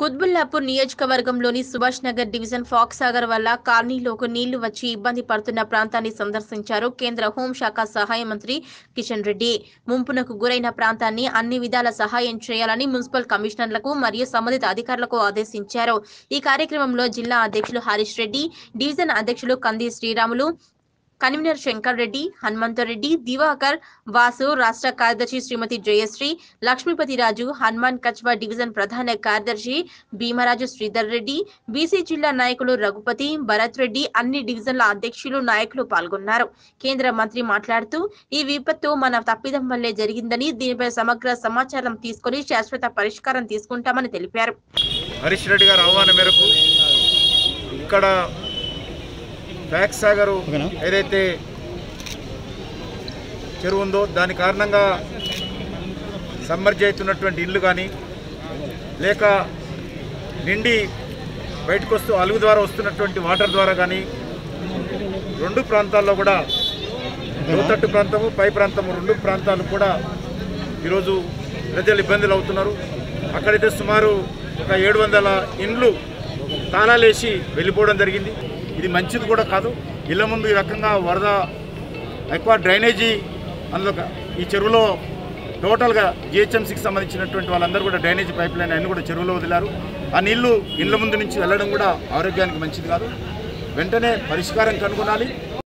కుత్బుల్లాపూర్ నియోజకవర్గంలోని సుభాష్ నగర్ డివిజన్ ఫాక్ సాగర్ వల్ల కాలనీలోకి నీళ్ళు వచ్చి ఇబ్బంది పడుతున్న ప్రాంతాన్ని సందర్శించారు కేంద్ర హోంశాఖ సహాయ మంత్రి కిషన్ రెడ్డి. ముంపునకు గురైన ప్రాంతాన్ని అన్ని విధాల సహాయం చేయాలని మున్సిపల్ కమిషనర్లకు మరియు సంబంధిత అధికారులకు ఆదేశించారు. ఈ కార్యక్రమంలో జిల్లా అధ్యక్షులు హరీష్ రెడ్డి డివిజన్ అధ్యక్షులు కంది శ్రీరాములు కన్వీనర్ శంకర్ రెడ్డి హనుమంతరెడ్డి దివాకర్ వాసు రాష్ట్ర కార్యదర్శి శ్రీమతి జయశ్రీ లక్ష్మీపతి రాజు హనుమాన్ కచ్వా డివిజన్ ప్రధాన కార్యదర్శి భీమరాజు శ్రీధర్ రెడ్డి బీసీ జిల్లా నాయకులు రఘుపతి భరత్ రెడ్డి అన్ని డివిజన్ల అధ్యక్షులు నాయకులు పాల్గొన్నారు. కేంద్ర మంత్రి మాట్లాడుతూ ఈ విపత్తు మన తప్పిదం వల్లే జరిగిందని దీనిపై సమగ్ర సమాచారం తీసుకొని శాశ్వత పరిష్కారం తీసుకుంటామని తెలిపారు. హరీష్ రెడ్డి గారు ఆహ్వానం మేరకు ఇక్కడ ఫ్యాక్స్ సాగరు ఏదైతే చెరువు ఉందో దాని కారణంగా సమ్మర్జ్ అవుతున్నటువంటి ఇల్లు కానీ లేక నిండి బయటకు వస్తూ అలుగు ద్వారా వస్తున్నటువంటి వాటర్ ద్వారా కానీ రెండు ప్రాంతాల్లో కూడా లోతట్టు ప్రాంతము పై ప్రాంతము రెండు ప్రాంతాలు కూడా ఈరోజు ప్రజలు ఇబ్బందులు అవుతున్నారు. అక్కడైతే సుమారు ఒక ఏడు వందల ఇండ్లు తాళాలేసి వెళ్ళిపోవడం జరిగింది. ఇది మంచిది కూడా కాదు. ఇళ్ళ ముందు ఈ రకంగా వరద ఎక్కువ డ్రైనేజీ అందులో ఈ చెరువులో టోటల్గా జిహెచ్ఎంసీకి సంబంధించినటువంటి వాళ్ళందరూ కూడా డ్రైనేజీ పైప్ లైన్ అన్నీ కూడా చెరువులో వదిలారు. ఆ నీళ్ళు ఇళ్ళ ముందు నుంచి వెళ్ళడం కూడా ఆరోగ్యానికి మంచిది కాదు. వెంటనే పరిష్కారం కనుగొనాలి.